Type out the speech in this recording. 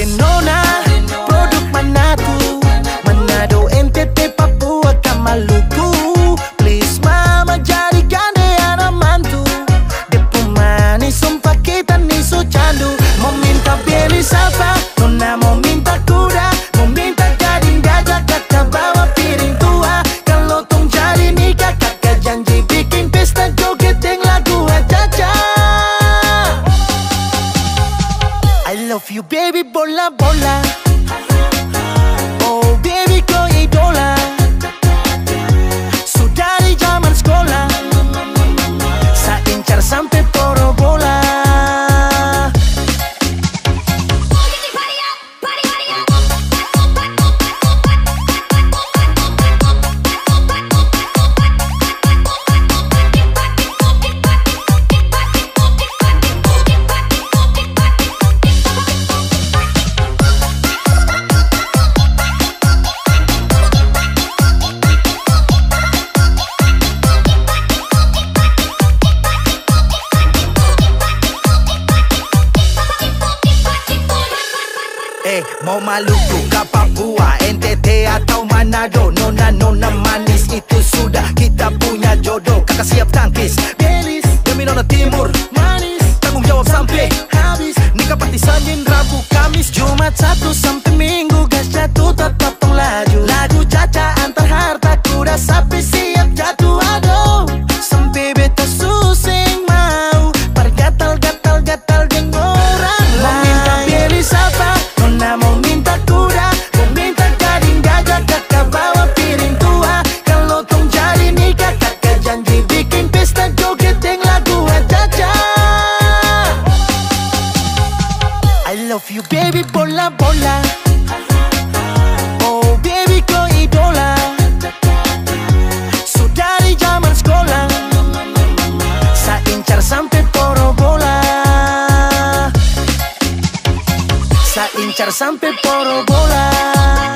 didn't love you, baby, bola, bola. Mau Maluku, ke Papua, NTT atau Manado. Nona-nona manis itu sudah kita punya jodoh. Kakak siap tangkis, Belis, demi nona timur manis, Tanggung jawab sampai habis. Nikah party Senin, Rabu, Kamis Jumat, Sabtu sampai love you baby bola bola. Oh baby kau idola Sudah di zaman sekolah. Saya incar sampai poro bola. Saya incar sampai poro bola